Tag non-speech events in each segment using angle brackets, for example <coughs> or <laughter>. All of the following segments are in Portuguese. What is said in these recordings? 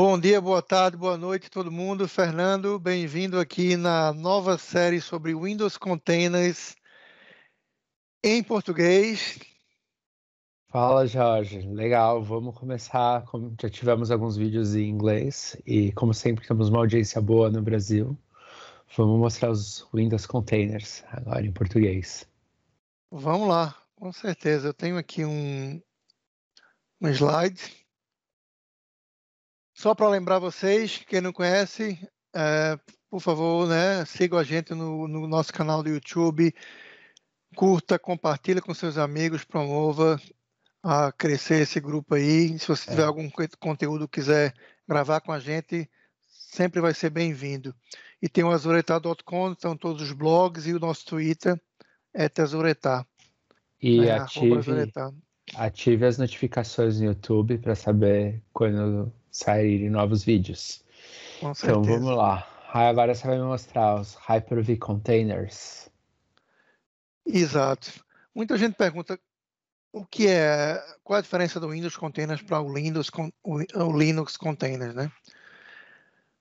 Bom dia, boa tarde, boa noite todo mundo. Fernando, bem-vindo aqui na nova série sobre Windows Containers em português. Fala, Jorge. Legal, vamos começar. Já tivemos alguns vídeos em inglês e, como sempre, temos uma audiência boa no Brasil. Vamos mostrar os Windows Containers agora em português. Vamos lá, com certeza. Eu tenho aqui um, um slide só para lembrar vocês, quem não conhece, é, por favor, né, sigam a gente no, no, nosso canal do YouTube, curta, compartilha com seus amigos, promova a crescer esse grupo aí. Se você é. tiver algum conteúdo quiser gravar com a gente, sempre vai ser bem-vindo. E tem o azuretar.com, estão todos os blogs e o nosso Twitter é Tesoretar. E é, ative, ative as notificações no YouTube para saber quando saírem novos vídeos. Com então vamos lá. Agora você vai me mostrar os Hyper-V Containers. Exato. Muita gente pergunta o que é, qual é a diferença do Windows Containers para o Linux, o Linux Containers, né?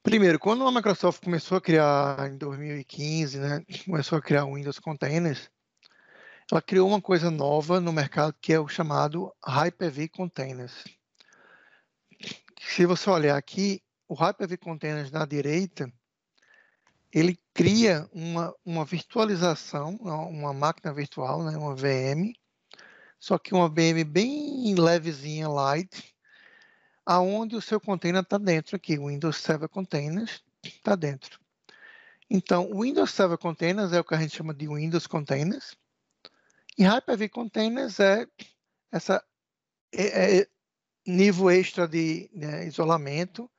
Primeiro, quando a Microsoft começou a criar em 2015, né, começou a criar o Windows Containers, ela criou uma coisa nova no mercado que é o chamado Hyper-V Containers se você olhar aqui, o Hyper-V Containers na direita, ele cria uma, uma virtualização, uma máquina virtual, né, uma VM, só que uma VM bem levezinha, light, aonde o seu container está dentro aqui, o Windows Server Containers está dentro. Então, o Windows Server Containers é o que a gente chama de Windows Containers, e Hyper-V Containers é essa é, é, nível extra de né, isolamento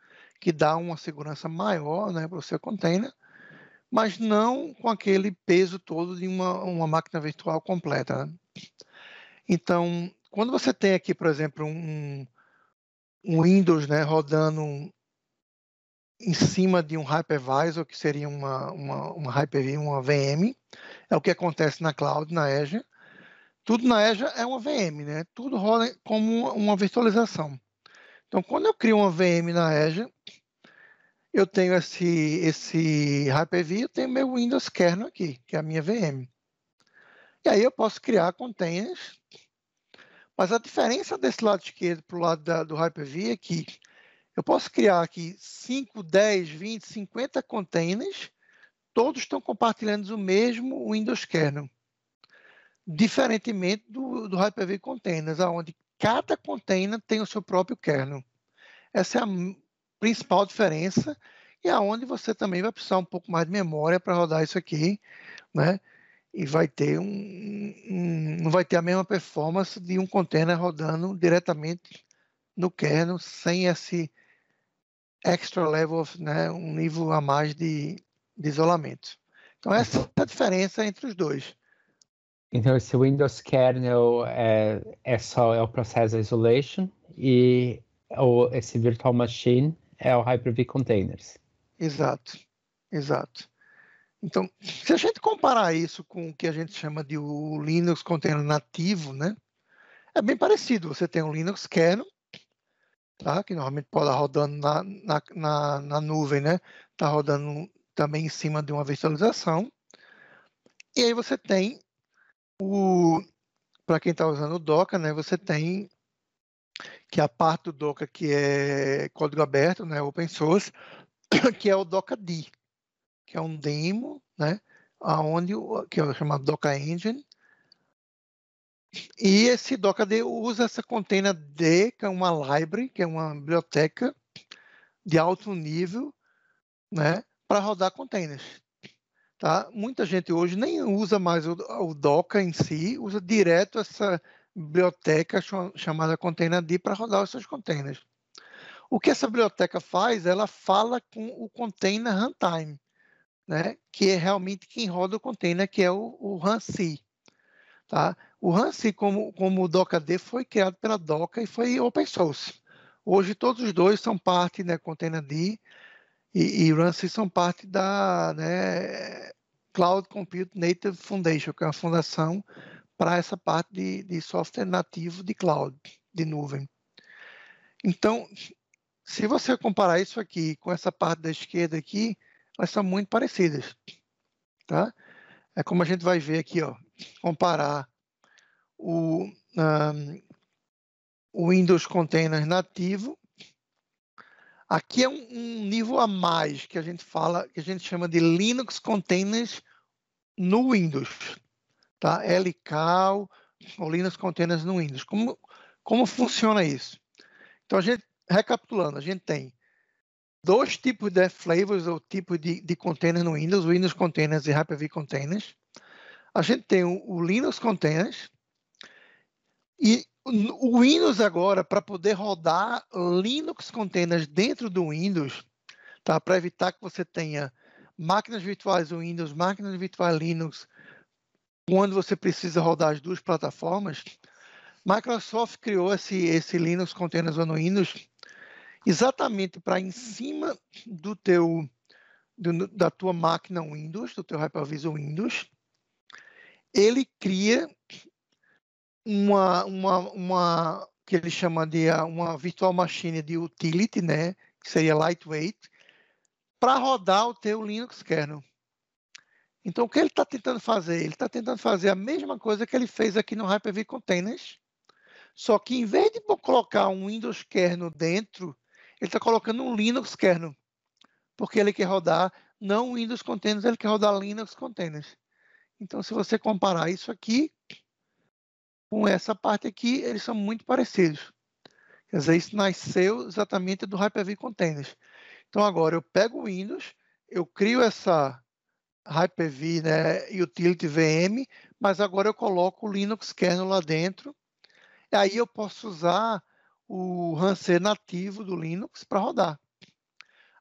que dá uma segurança maior né, para o seu container, mas não com aquele peso todo de uma, uma máquina virtual completa. Né? Então, quando você tem aqui, por exemplo, um, um Windows né, rodando em cima de um hypervisor, que seria uma, uma, uma Hyper-V, uma VM, é o que acontece na cloud, na Azure, tudo na Azure é uma VM, né? Tudo roda como uma virtualização. Então, quando eu crio uma VM na Azure, eu tenho esse, esse Hyper-V, eu tenho meu Windows kernel aqui, que é a minha VM. E aí eu posso criar containers, mas a diferença desse lado esquerdo para o lado da, do Hyper-V é que eu posso criar aqui 5, 10, 20, 50 containers, todos estão compartilhando o mesmo Windows kernel diferentemente do, do Hyper-V Containers, onde cada container tem o seu próprio kernel. Essa é a principal diferença e aonde você também vai precisar um pouco mais de memória para rodar isso aqui, né? E vai ter um, um, não vai ter a mesma performance de um container rodando diretamente no kernel sem esse extra level, né, um nível a mais de, de isolamento. Então essa é a diferença entre os dois. Então, esse Windows kernel é, é só é o Process Isolation e o, esse Virtual Machine é o Hyper-V Containers. Exato, exato. Então, se a gente comparar isso com o que a gente chama de o Linux Container nativo, né? É bem parecido. Você tem um Linux kernel, tá? Que normalmente pode estar rodando na, na, na, na nuvem, né? Está rodando também em cima de uma virtualização. E aí você tem para quem está usando o Docker, né, você tem que a parte do Docker que é código aberto, né, open source, <coughs> que é o Docker-D, que é um demo, né, aonde que é chamado Docker Engine. E esse Docker-D usa essa container D, que é uma library, que é uma biblioteca de alto nível, né, para rodar containers. Tá? Muita gente hoje nem usa mais o, o Docker em si, usa direto essa biblioteca chamada Containerd para rodar os seus containers. O que essa biblioteca faz? Ela fala com o container runtime, né? que é realmente quem roda o container, que é o, o RunC. Tá? O RunC, como, como o Docker-D, foi criado pela Docker e foi open source. Hoje todos os dois são parte, né, Containerd e, e Runcy são parte da né, Cloud Compute Native Foundation, que é uma fundação para essa parte de, de software nativo de cloud, de nuvem. Então, Se você comparar isso aqui com essa parte da esquerda aqui, elas são muito parecidas, tá? É como a gente vai ver aqui, ó, comparar o, um, Windows Container nativo. Aqui é um, um, nível a mais que a gente fala, que a gente chama de Linux Containers no Windows, tá? LCAL ou Linux Containers no Windows. Como, como funciona isso? Então, a gente, recapitulando, a gente tem dois tipos de flavors ou tipos de, de containers no Windows, Windows Containers e Hyper-V Containers. A gente tem o, o Linux Containers e o Windows agora, para poder rodar Linux Containers dentro do Windows, tá? para evitar que você tenha máquinas virtuais Windows, máquinas virtuais Linux, quando você precisa rodar as duas plataformas, Microsoft criou esse, esse Linux Containers no Windows exatamente para em cima do teu do, da tua máquina Windows, do teu Hypervisor Windows, ele cria uma, uma, uma que ele chama de uma virtual machine de utility, né, que seria lightweight, para rodar o teu Linux kernel. Então, o que ele está tentando fazer? Ele está tentando fazer a mesma coisa que ele fez aqui no Hyper-V Containers, só que em vez de colocar um Windows kernel dentro, ele está colocando um Linux kernel, porque ele quer rodar não Windows Containers, ele quer rodar Linux Containers. Então, se você comparar isso aqui com essa parte aqui, eles são muito parecidos. Quer dizer, isso nasceu exatamente do Hyper-V Containers. Então, agora eu pego o Windows, eu crio essa Hyper-V né, Utility VM, mas agora eu coloco o Linux kernel lá dentro. E aí eu posso usar o RANC nativo do Linux para rodar.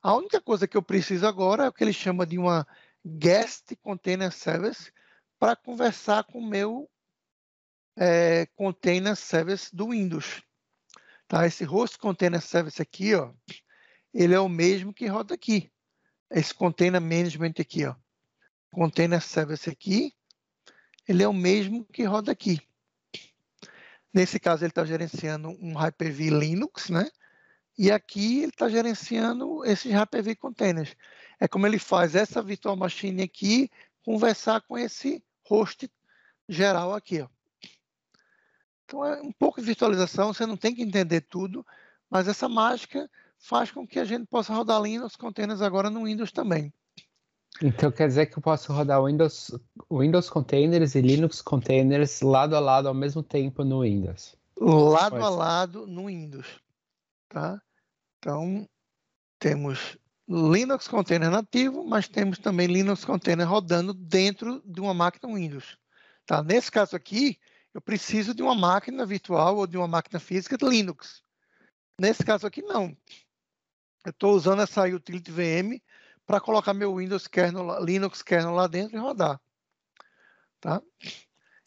A única coisa que eu preciso agora é o que ele chama de uma Guest Container Service para conversar com o meu é, Container Service do Windows. Tá? Esse Host Container Service aqui, ó, ele é o mesmo que roda aqui. Esse Container Management aqui, ó. Container Service aqui, ele é o mesmo que roda aqui. Nesse caso, ele está gerenciando um Hyper-V Linux, né? E aqui ele está gerenciando esses Hyper-V Containers. É como ele faz essa virtual machine aqui conversar com esse host geral aqui. Ó. Então é um pouco de virtualização, você não tem que entender tudo, mas essa mágica faz com que a gente possa rodar Linux containers agora no Windows também. Então quer dizer que eu posso rodar Windows, Windows Containers e Linux Containers lado a lado ao mesmo tempo no Windows? Lado Pode. a lado no Windows, tá? Então temos Linux Container nativo, mas temos também Linux Container rodando dentro de uma máquina Windows. Tá? Nesse caso aqui, eu preciso de uma máquina virtual ou de uma máquina física de Linux. Nesse caso aqui, não. Eu estou usando essa utility VM para colocar meu Windows kernel, Linux kernel lá dentro e rodar. Tá?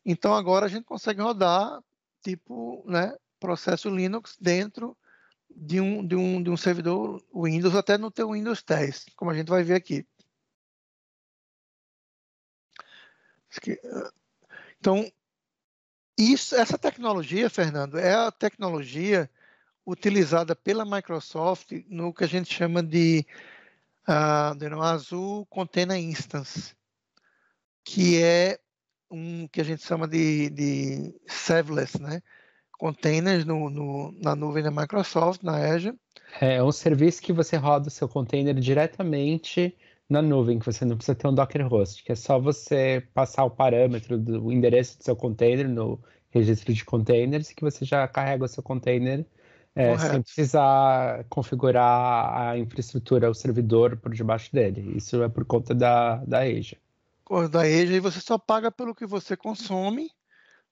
Então agora a gente consegue rodar tipo, né, processo Linux dentro de um, de um, de um servidor Windows, até no teu Windows 10, como a gente vai ver aqui. Então, isso, essa tecnologia, Fernando, é a tecnologia utilizada pela Microsoft no que a gente chama de uh, Azul Container Instance, que é um que a gente chama de, de serverless, né? Containers no, no, na nuvem da Microsoft, na Azure. É um serviço que você roda o seu container diretamente na nuvem, que você não precisa ter um Docker host, que é só você passar o parâmetro do endereço do seu container no registro de containers, que você já carrega o seu container é, sem precisar configurar a infraestrutura, o servidor por debaixo dele. Isso é por conta da, da EJA. Da EJA, e você só paga pelo que você consome,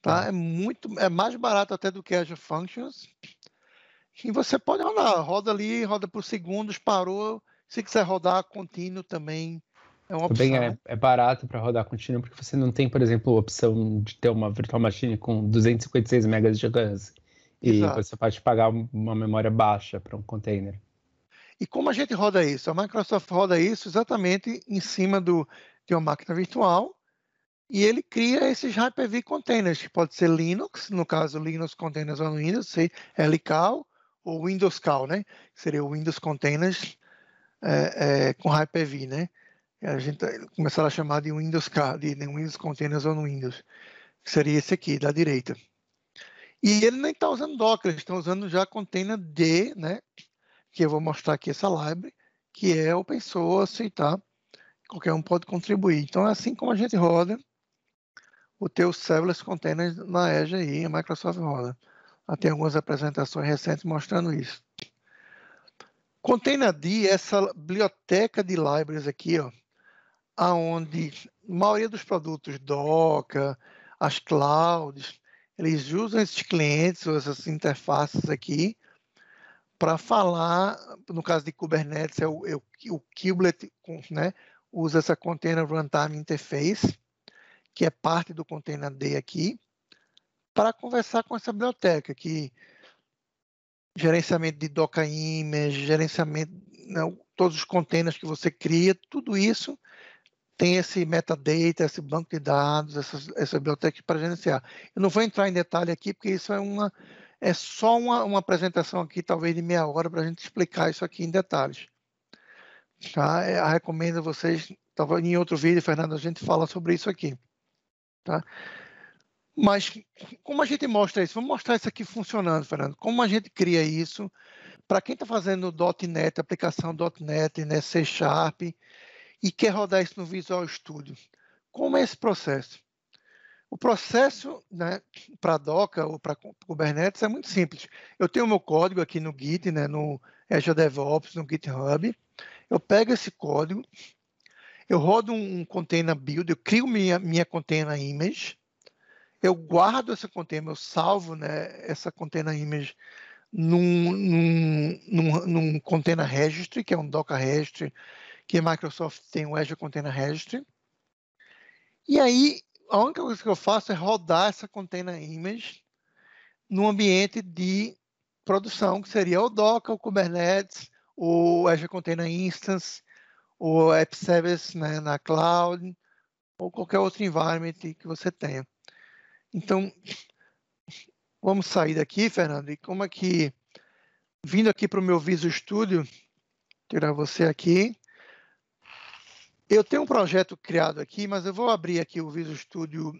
tá? É muito, é mais barato até do que Azure Functions. E você pode rodar, roda ali, roda por segundos, parou. Se quiser rodar contínuo também, é uma opção. Também é, é barato para rodar contínuo, porque você não tem, por exemplo, a opção de ter uma virtual machine com 256 MB de RAM. E Exato. você pode pagar uma memória baixa para um container. E como a gente roda isso? A Microsoft roda isso exatamente em cima do, de uma máquina virtual e ele cria esses Hyper-V containers, que pode ser Linux, no caso Linux Containers on Windows, LCAL, ou Windows Cal, né? Seria o Windows Containers é, é, com Hyper-V, né? A gente começaram a chamar de Windows Cal, de Windows Containers ou no Windows. Seria esse aqui, da direita. E ele nem está usando Docker, eles estão usando já container D, né? Que eu vou mostrar aqui essa library, que é open source e tá. Qualquer um pode contribuir. Então é assim como a gente roda o teu serverless container na Azure aí, a Microsoft roda. Tem algumas apresentações recentes mostrando isso. Containerd é essa biblioteca de libraries aqui, ó, aonde a maioria dos produtos Docker, as clouds, eles usam esses clientes, ou essas interfaces aqui, para falar, no caso de Kubernetes, é o, é o, o Kubelet, né, usa essa Container Runtime Interface, que é parte do Containerd aqui, para conversar com essa biblioteca, que gerenciamento de Docker Image, gerenciamento, né, todos os containers que você cria, tudo isso tem esse metadata, esse banco de dados, essa biblioteca para gerenciar. Eu não vou entrar em detalhe aqui, porque isso é uma é só uma, uma apresentação aqui, talvez de meia hora, para a gente explicar isso aqui em detalhes. Tá? Eu é, recomendo vocês, talvez em outro vídeo, Fernando, a gente fala sobre isso aqui. Tá? Mas como a gente mostra isso? Vamos mostrar isso aqui funcionando, Fernando. Como a gente cria isso? Para quem está fazendo .NET, aplicação .NET, né, C Sharp, e quer rodar isso no Visual Studio, como é esse processo? O processo né, para Docker ou para Kubernetes é muito simples. Eu tenho meu código aqui no Git, né, no Azure DevOps, no GitHub. Eu pego esse código, eu rodo um container build, eu crio minha, minha container image, eu guardo essa container, eu salvo né, essa container image num, num, num, num container registry, que é um Docker registry, que a Microsoft tem o Azure Container Registry. E aí, a única coisa que eu faço é rodar essa container image no ambiente de produção, que seria o Docker, o Kubernetes, o Azure Container Instance, o App Service né, na cloud, ou qualquer outro environment que você tenha. Então, vamos sair daqui, Fernando, e como é que, vindo aqui para o meu Visual Studio, tirar você aqui, eu tenho um projeto criado aqui, mas eu vou abrir aqui o Visual Studio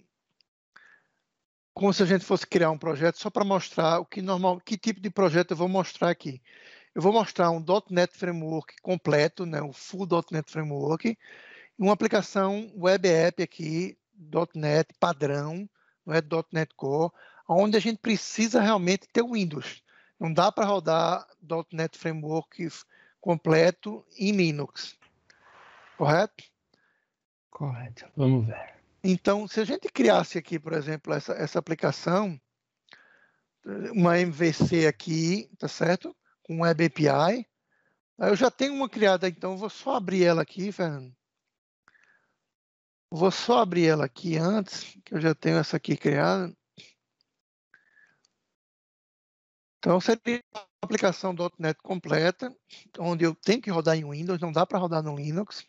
como se a gente fosse criar um projeto só para mostrar o que normal, que tipo de projeto eu vou mostrar aqui. Eu vou mostrar um .NET Framework completo, né, o full .NET Framework, uma aplicação web app aqui, .NET padrão, não é .NET Core, onde a gente precisa realmente ter o Windows. Não dá para rodar .NET Framework completo em Linux. Correto? Correto. Vamos ver. Então, se a gente criasse aqui, por exemplo, essa, essa aplicação, uma MVC aqui, tá certo? Com Web API. Eu já tenho uma criada, então eu vou só abrir ela aqui, Fernando. Vou só abrir ela aqui antes, que eu já tenho essa aqui criada. Então, seria uma aplicação .NET completa, onde eu tenho que rodar em Windows, não dá para rodar no Linux.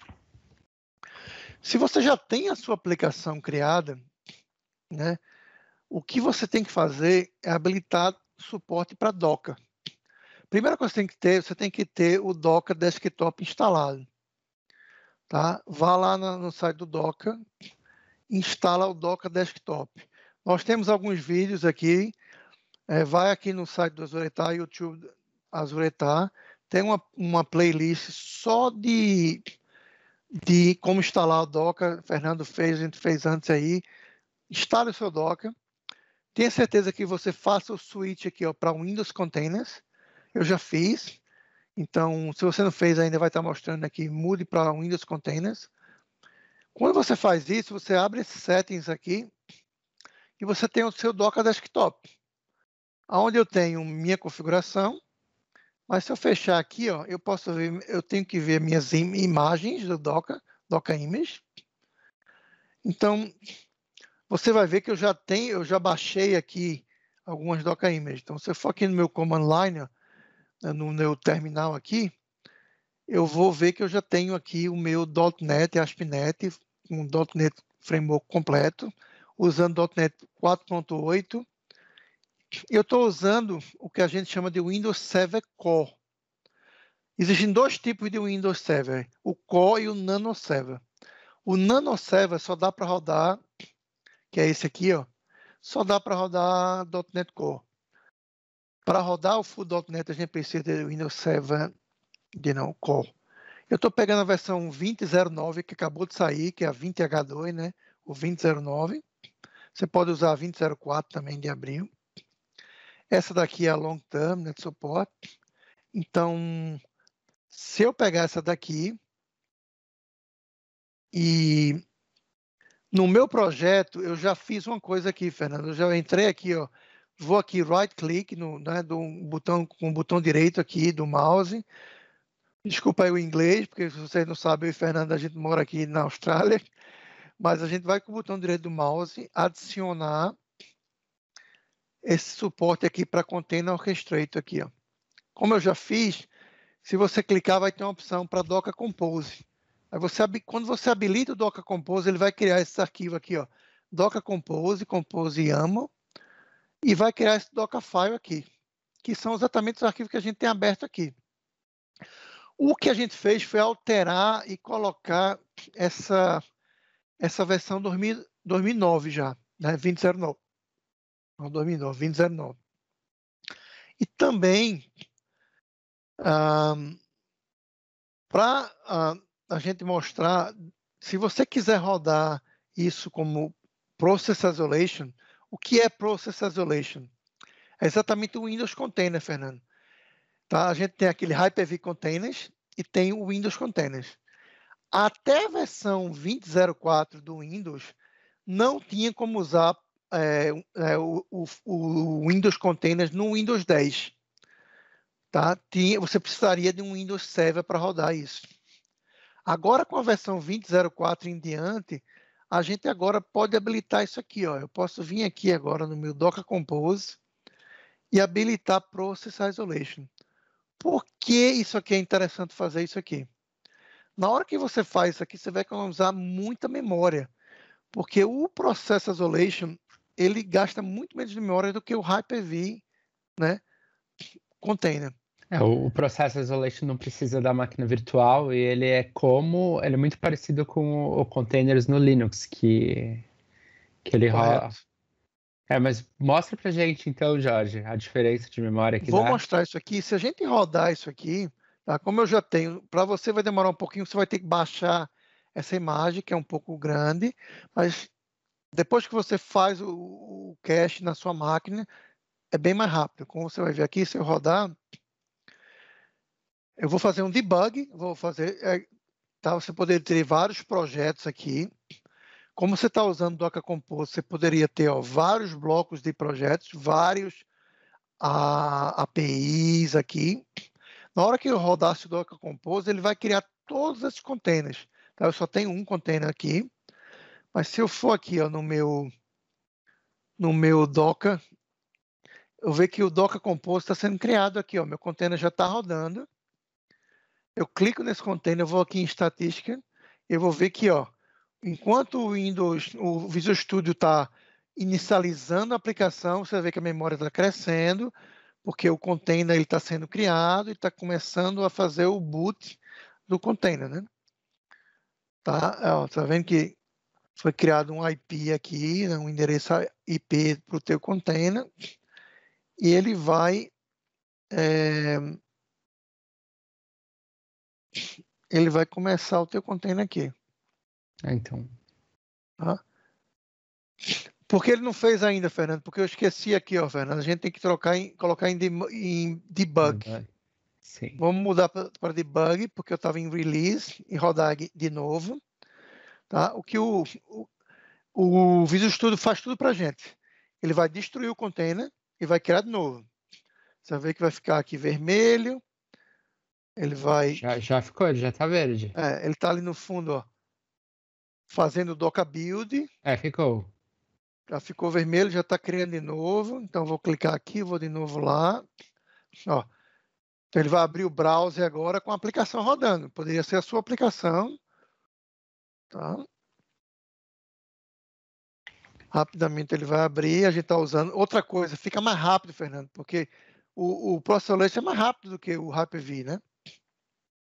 Se você já tem a sua aplicação criada, né, o que você tem que fazer é habilitar suporte para Docker. Primeira coisa que você tem que ter, você tem que ter o Docker Desktop instalado. Tá? Vá lá no, site do Docker, instala o Docker Desktop. Nós temos alguns vídeos aqui, é, vai aqui no site do Azuretar, YouTube Azuretar, tem uma, uma playlist só de, de como instalar o Docker. Fernando fez, a gente fez antes aí. Instale o seu Docker. Tenha certeza que você faça o switch aqui para Windows Containers. Eu já fiz. Então, se você não fez ainda, vai estar mostrando aqui, mude para Windows Containers. Quando você faz isso, você abre esses settings aqui e você tem o seu Docker Desktop, onde eu tenho minha configuração, mas se eu fechar aqui, ó, eu posso ver, eu tenho que ver minhas im imagens do Docker, Docker Image. Então, você vai ver que eu já tenho, eu já baixei aqui algumas Docker Images. Então, se eu for aqui no meu command line, ó, no meu terminal aqui, eu vou ver que eu já tenho aqui o meu .NET ASP.NET, um .NET Framework completo, usando .NET 4.8 eu estou usando o que a gente chama de Windows Server Core. Existem dois tipos de Windows Server, o Core e o Nano Server. O Nano Server só dá para rodar, que é esse aqui, ó, só dá para rodar .NET Core. Para rodar o Full.NET a gente precisa de Windows Server de não, Core. Eu estou pegando a versão 20.09 que acabou de sair, que é a 20H2, né? O 20.09. Você pode usar a 20.04 também de abril. Essa daqui é a Long Term Net Support. Então, se eu pegar essa daqui e no meu projeto eu já fiz uma coisa aqui, Fernando. Eu já entrei aqui, ó. Vou aqui right click no, né, do botão com o botão direito aqui do mouse Desculpa aí o inglês, porque se vocês não sabem, eu e Fernando, a gente mora aqui na Austrália, mas a gente vai com o botão direito do mouse adicionar esse suporte aqui para Container Orchestrator aqui, ó. Como eu já fiz, se você clicar, vai ter uma opção para Docker Compose. Aí você, quando você habilita o Docker Compose, ele vai criar esse arquivo aqui, ó, Docker Compose, Compose YAML, e vai criar esse Dockerfile aqui, que são exatamente os arquivos que a gente tem aberto aqui. O que a gente fez foi alterar e colocar essa, essa versão 2000, 2009 já, né? 2009. Não, 2009, 2009. E também, um, para uh, a gente mostrar, se você quiser rodar isso como Process Isolation, o que é Process Isolation? É exatamente o Windows Container, Fernando. Tá? A gente tem aquele Hyper-V Containers e tem o Windows Containers. Até a versão 20.04 do Windows, não tinha como usar é, é, o, o, o, Windows Containers no Windows 10. Tá? Tinha, você precisaria de um Windows Server para rodar isso. Agora, com a versão 20.04 em diante, a gente agora pode habilitar isso aqui. Ó. Eu posso vir aqui agora no meu Docker Compose e habilitar Process Isolation. Por que isso aqui é interessante fazer isso aqui? Na hora que você faz isso aqui, você vai economizar muita memória, porque o Process Isolation ele gasta muito menos de memória do que o Hyper-V, né, container. É, o Process Isolation não precisa da máquina virtual e ele é como, ele é muito parecido com o, o containers no Linux que que ele rola, é, mas mostra pra gente então, Jorge, a diferença de memória que Vou dá. mostrar isso aqui. Se a gente rodar isso aqui, tá? como eu já tenho, para você vai demorar um pouquinho, você vai ter que baixar essa imagem, que é um pouco grande, mas depois que você faz o, o cache na sua máquina, é bem mais rápido. Como você vai ver aqui, se eu rodar, eu vou fazer um debug, vou fazer, é, tá? Você poderia ter vários projetos aqui, como você está usando Docker Compose, você poderia ter ó, vários blocos de projetos, vários a, APIs aqui. Na hora que eu rodasse o Docker Compose, ele vai criar todos esses containers. Tá? Eu só tenho um container aqui, mas se eu for aqui ó, no meu no meu Docker, eu vejo que o Docker Compose está sendo criado aqui. Ó, meu container já está rodando. Eu clico nesse container, vou aqui em estatística, eu vou ver que ó, enquanto o Windows, o Visual Studio está inicializando a aplicação, você vê que a memória está crescendo, porque o container está sendo criado e está começando a fazer o boot do container, né? Tá, ó, tá vendo que foi criado um IP aqui, né, um endereço IP para o teu container, e ele vai é, ele vai começar o teu container aqui. É, então. Tá? Por que ele não fez ainda, Fernando? Porque eu esqueci aqui, ó, Fernando. A gente tem que trocar em, colocar em, de, em debug. Sim. Vamos mudar para debug, porque eu estava em release e rodar de novo. Tá? O que o, o, o Visual Studio faz tudo para a gente. Ele vai destruir o container e vai criar de novo. Você vai ver que vai ficar aqui vermelho. Ele vai. Já, já ficou, ele já está verde. É, ele está ali no fundo, ó fazendo o Docker Build. É, ficou. Já ficou vermelho, já está criando de novo. Então vou clicar aqui, vou de novo lá. Ó. Então ele vai abrir o browser agora com a aplicação rodando. Poderia ser a sua aplicação. Tá? Rapidamente ele vai abrir, a gente está usando. Outra coisa, fica mais rápido, Fernando, porque o, o Processor é mais rápido do que o Hyper-V, né?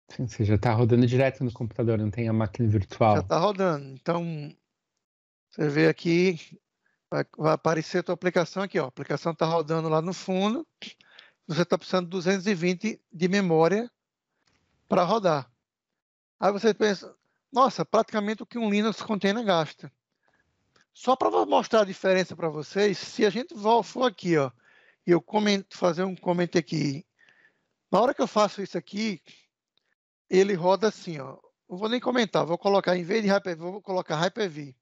Sim, você já está rodando direto no computador, não tem a máquina virtual. Já está rodando. Então, você vê aqui, vai, vai, aparecer a tua aplicação aqui, ó. A aplicação está rodando lá no fundo. Você está precisando de 220 de memória para rodar. Aí você pensa, nossa, praticamente o que um Linux container gasta. Só para mostrar a diferença para vocês, se a gente for aqui, ó, e eu comento, fazer um comentário aqui, na hora que eu faço isso aqui, ele roda assim, ó. Não vou nem comentar, vou colocar, em vez de Hyper-V, vou colocar Hyper-V,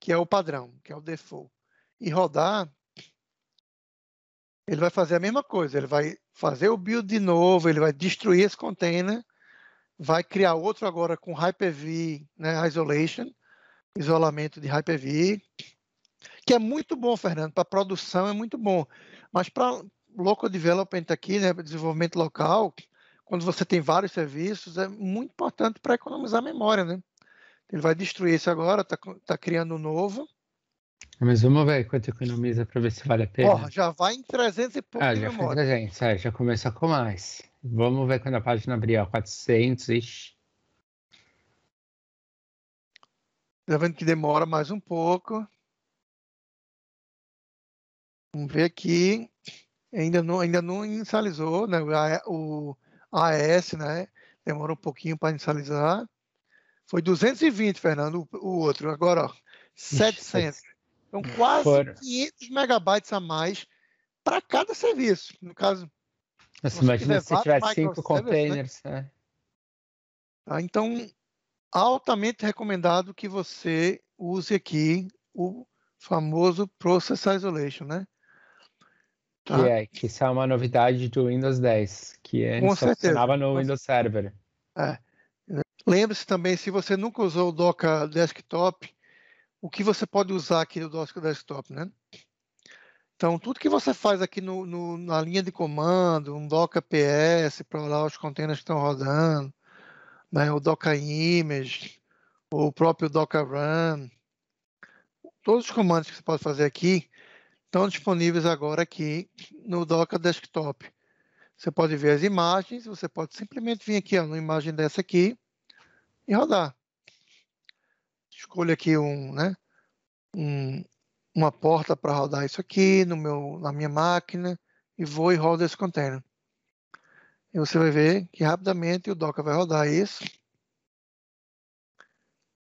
que é o padrão, que é o default. E rodar, ele vai fazer a mesma coisa, ele vai fazer o build de novo, ele vai destruir esse container, vai criar outro agora com Hyper-V, né, isolation, isolamento de Hyper-V, que é muito bom, Fernando, para produção é muito bom, mas para local development aqui, né, desenvolvimento local, quando você tem vários serviços, é muito importante para economizar memória, né? Ele vai destruir esse agora, está tá criando um novo. Mas vamos ver quanto economiza para ver se vale a pena. já vai em 300 e pouco ah, já memória. Foi 300, é, já começou com mais. Vamos ver quando a página abrir, ó, 400, ixi. Tá vendo que demora mais um pouco. Vamos ver aqui. Ainda não, ainda não inicializou, né? O, AES, né? Demorou um pouquinho para inicializar. Foi 220, Fernando, o, o outro. Agora, ó, 700. Então, quase Fora. 500 megabytes a mais para cada serviço. No caso. Nossa, imagina se tiver cinco containers. Né? Tá, então, altamente recomendado que você use aqui o famoso Process Isolation, né? Tá? Que é, que isso é uma novidade do Windows 10, que só funcionava no Windows Server. É. Lembre-se também, se você nunca usou o Docker Desktop, o que você pode usar aqui no Docker Desktop, né? Então, tudo que você faz aqui no, no, na linha de comando, um Docker PS para olhar os containers que estão rodando, né, o Docker Image, o próprio Docker Run, todos os comandos que você pode fazer aqui, estão disponíveis agora aqui no Docker Desktop. Você pode ver as imagens, você pode simplesmente vir aqui, ó, numa imagem dessa aqui e rodar. Escolho aqui um, né, um, uma porta para rodar isso aqui no meu, na minha máquina e vou e rodo esse container. E você vai ver que rapidamente o Docker vai rodar isso.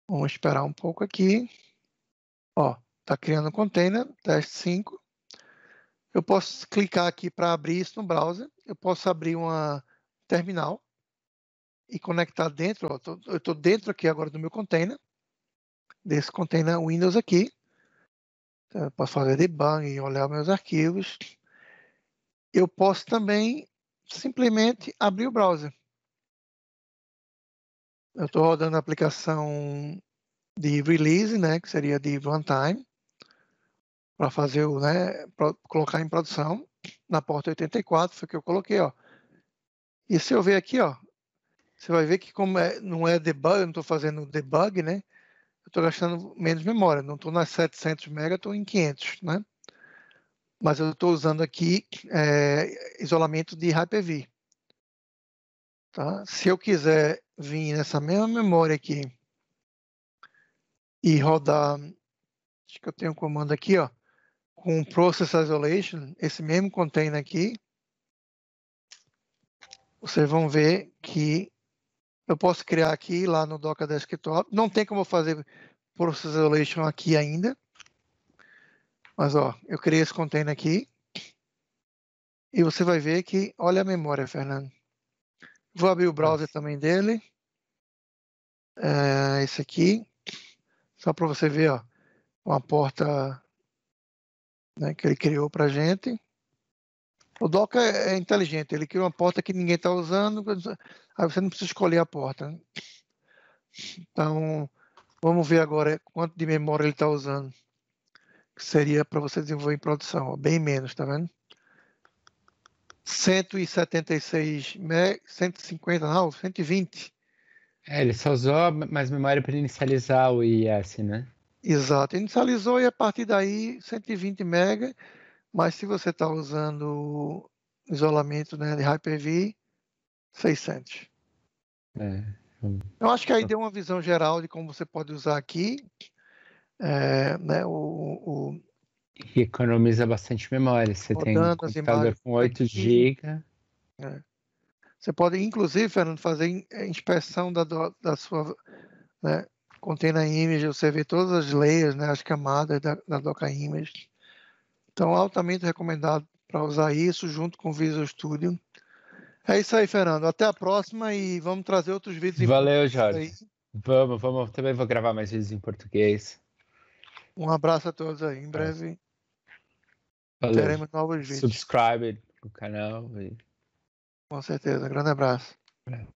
Vamos esperar um pouco aqui. Ó, Está criando um container, teste 5. Eu posso clicar aqui para abrir isso no browser. Eu posso abrir uma terminal e conectar dentro. Ó, eu estou dentro aqui agora do meu container, desse container Windows aqui. Eu posso fazer debug e olhar meus arquivos. Eu posso também simplesmente abrir o browser. Eu estou rodando a aplicação de release, né, que seria de runtime para fazer o, né, colocar em produção na porta 84, foi o que eu coloquei, ó. E se eu ver aqui, ó, você vai ver que como é, não é debug, eu não estou fazendo debug, né? Eu estou gastando menos memória, não estou nas 700 MB, estou em 500, né? Mas eu estou usando aqui é, isolamento de Hyper-V. Tá? Se eu quiser vir nessa mesma memória aqui e rodar, acho que eu tenho um comando aqui, ó, com Process Isolation, esse mesmo container aqui, vocês vão ver que eu posso criar aqui lá no Docker Desktop. Não tem como fazer Process Isolation aqui ainda. Mas ó, eu criei esse container aqui. E você vai ver que, olha a memória, Fernando. Vou abrir o browser também dele. É, esse aqui. Só para você ver, ó. Uma porta né, que ele criou para gente. O Docker é, é inteligente, ele criou uma porta que ninguém está usando, aí você não precisa escolher a porta. Né? Então, vamos ver agora quanto de memória ele está usando. Que seria para você desenvolver em produção, ó, bem menos, tá vendo? 176 MB, 150, não, 120. É, ele só usou mais memória para inicializar o IIS, né? Exato, inicializou e a partir daí 120 MB, mas se você está usando isolamento né, de Hyper-V, 600. É. Eu acho que aí deu uma visão geral de como você pode usar aqui. É, né, o, o, e economiza bastante memória. Você tem um computador com 8 GB. É. Você pode, inclusive, Fernando, fazer é, inspeção da, da sua né, container image, você vê todas as layers, né, as camadas da, da Docker Image. Então, altamente recomendado para usar isso junto com o Visual Studio. É isso aí, Fernando. Até a próxima e vamos trazer outros vídeos. Valeu, Jorge. Vamos, vamos. Também vou gravar mais vídeos em português. Um abraço a todos aí. Em breve Valeu. teremos novos vídeos. Subscribe no canal. E... Com certeza. Grande abraço. É.